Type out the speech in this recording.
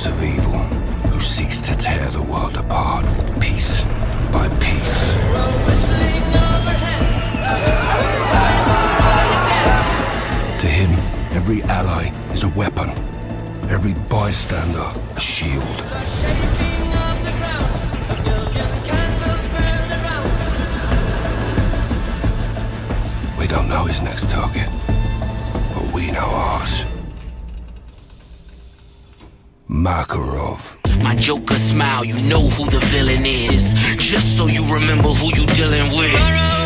force of evil who seeks to tear the world apart, piece by piece. To him, every ally is a weapon, every bystander a shield. We don't know his next target, but we know ours. Makarov. My Joker smile, you know who the villain is. Just so you remember who you dealing with.